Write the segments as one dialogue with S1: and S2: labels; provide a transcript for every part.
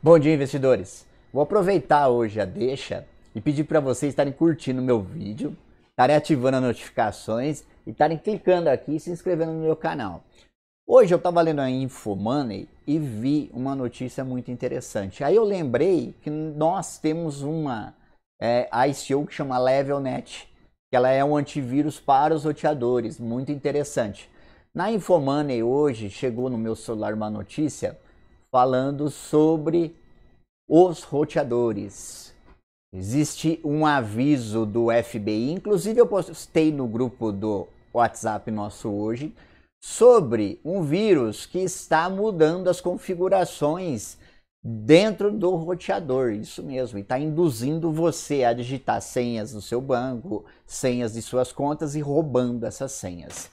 S1: Bom dia, investidores. Vou aproveitar hoje a deixa e pedir para vocês estarem curtindo meu vídeo, estarem ativando as notificações e estarem clicando aqui e se inscrevendo no meu canal. Hoje eu estava lendo a Infomoney e vi uma notícia muito interessante. Aí eu lembrei que nós temos uma é, ICO que chama LevelNet, que ela é um antivírus para os roteadores, muito interessante. Na Infomoney hoje chegou no meu celular uma notícia falando sobre os roteadores. Existe um aviso do FBI, inclusive eu postei no grupo do WhatsApp nosso hoje, sobre um vírus que está mudando as configurações dentro do roteador, isso mesmo, e está induzindo você a digitar senhas do seu banco, senhas de suas contas e roubando essas senhas.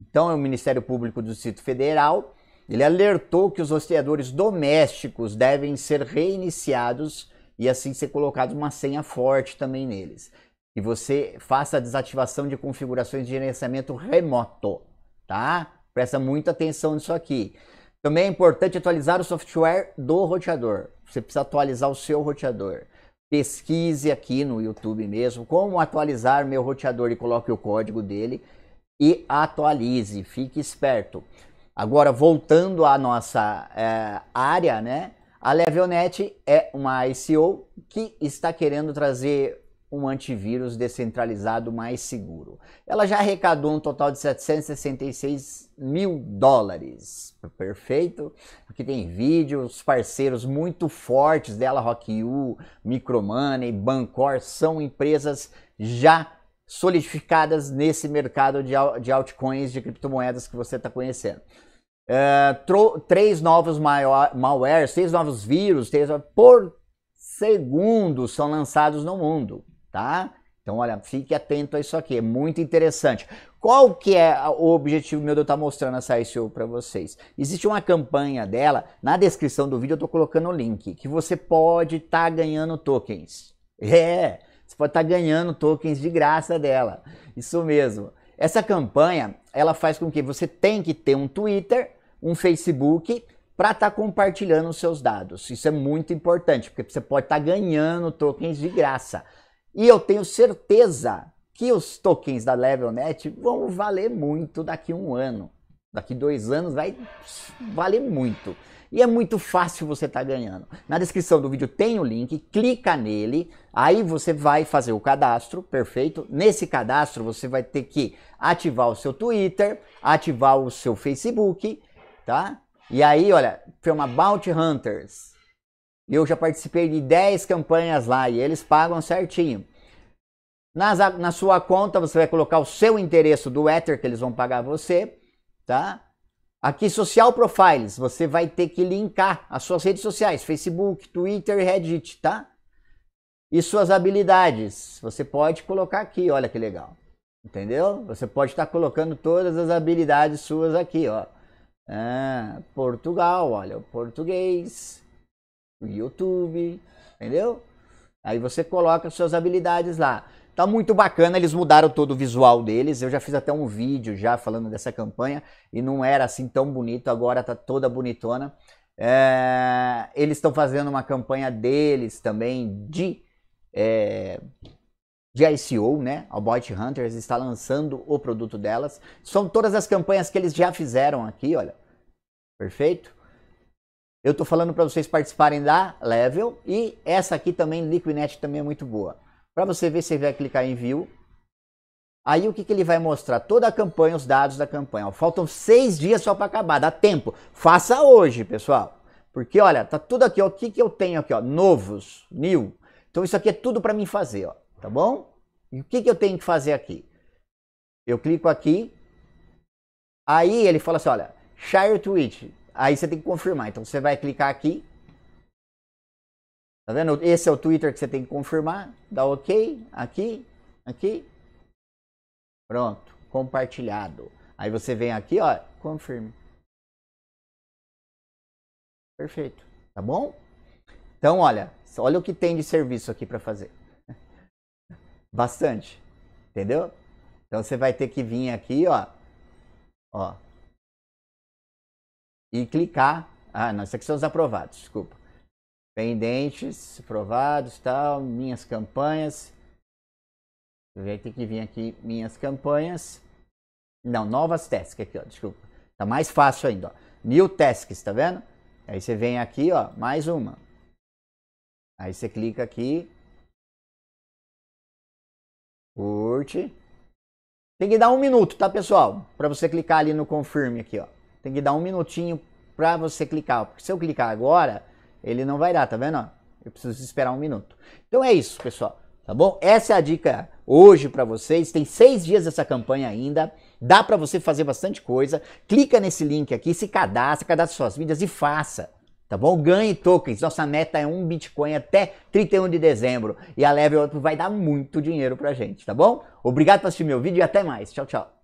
S1: Então, o Ministério Público do Distrito Federal ele alertou que os rastreadores domésticos devem ser reiniciados e assim ser colocado uma senha forte também neles. E você faça a desativação de configurações de gerenciamento remoto, tá? Presta muita atenção nisso aqui. Também é importante atualizar o software do roteador. Você precisa atualizar o seu roteador. Pesquise aqui no YouTube mesmo como atualizar meu roteador e coloque o código dele e atualize. Fique esperto. Agora, voltando à nossa é, área, né? A LevelNet é uma ICO que está querendo trazer um antivírus descentralizado mais seguro. Ela já arrecadou um total de 766 mil dólares. Perfeito? Aqui tem vídeos, parceiros muito fortes dela, RockU, Micromoney, Bancor, são empresas já solidificadas nesse mercado de, altcoins, de criptomoedas que você está conhecendo. É, três novos malware, seis novos vírus três, por segundo são lançados no mundo, tá? Então, olha, fique atento a isso aqui, é muito interessante. Qual que é o objetivo meu de eu estar mostrando essa ICO para vocês? Existe uma campanha dela, na descrição do vídeo eu estou colocando o link, que você pode estar tá ganhando tokens. É, você pode estar tá ganhando tokens de graça dela, isso mesmo. Essa campanha, ela faz com que você tenha que ter um Twitter um Facebook para estar tá compartilhando os seus dados. Isso é muito importante, porque você pode estar tá ganhando tokens de graça. E eu tenho certeza que os tokens da LevelNet vão valer muito daqui um ano. Daqui dois anos vai valer muito. E é muito fácil você estar tá ganhando. Na descrição do vídeo tem o link, clica nele, aí você vai fazer o cadastro, perfeito? Nesse cadastro você vai ter que ativar o seu Twitter, ativar o seu Facebook tá? E aí, olha, chama Bounty Hunters. Eu já participei de 10 campanhas lá e eles pagam certinho. Nas, na sua conta você vai colocar o seu endereço do Ether que eles vão pagar você, tá? Aqui Social Profiles, você vai ter que linkar as suas redes sociais, Facebook, Twitter e Reddit, tá? E suas habilidades, você pode colocar aqui, olha que legal. Entendeu? Você pode estar colocando todas as habilidades suas aqui, ó. Ah, Portugal, olha, o português, o YouTube, entendeu? Aí você coloca suas habilidades lá. Tá muito bacana, eles mudaram todo o visual deles. Eu já fiz até um vídeo já falando dessa campanha e não era assim tão bonito, agora tá toda bonitona. É, eles estão fazendo uma campanha deles também de é, de ICO, né? A Bot Hunters está lançando o produto delas. São todas as campanhas que eles já fizeram aqui, olha. Perfeito? Eu estou falando para vocês participarem da Level e essa aqui também, Liquinet, também é muito boa. Para você ver, você vai clicar em View. Aí o que, que ele vai mostrar? Toda a campanha, os dados da campanha. Faltam seis dias só para acabar, dá tempo. Faça hoje, pessoal. Porque, olha, tá tudo aqui, ó. O que, que eu tenho aqui, ó? Novos, new. Então isso aqui é tudo para mim fazer, ó tá bom? E o que, que eu tenho que fazer aqui? Eu clico aqui, aí ele fala assim, olha, share tweet. Aí você tem que confirmar. Então você vai clicar aqui. Tá vendo? Esse é o Twitter que você tem que confirmar. Dá OK, aqui, aqui. Pronto, compartilhado. Aí você vem aqui, ó, confirme. Perfeito, tá bom? Então, olha, olha o que tem de serviço aqui para fazer bastante. Entendeu? Então você vai ter que vir aqui, ó. Ó. E clicar. Ah, não, isso aqui são os aprovados, desculpa. pendentes, aprovados, tal, minhas campanhas. Vai ter que vir aqui minhas campanhas. Não, novas tasks aqui, ó, desculpa. Tá mais fácil ainda, ó. New tasks, tá vendo? Aí você vem aqui, ó, mais uma. Aí você clica aqui. Curte. Tem que dar um minuto, tá, pessoal? Para você clicar ali no confirme aqui, ó. Tem que dar um minutinho para você clicar. Porque se eu clicar agora, ele não vai dar, tá vendo? Eu preciso esperar um minuto. Então é isso, pessoal. Tá bom? Essa é a dica hoje para vocês. Tem seis dias essa campanha ainda. Dá para você fazer bastante coisa. Clica nesse link aqui, se cadastra, cadastra suas vidas e faça. Tá bom? Ganhe tokens. Nossa meta é um Bitcoin até 31 de dezembro. E a Level Up vai dar muito dinheiro pra gente, tá bom? Obrigado por assistir meu vídeo e até mais. Tchau, tchau.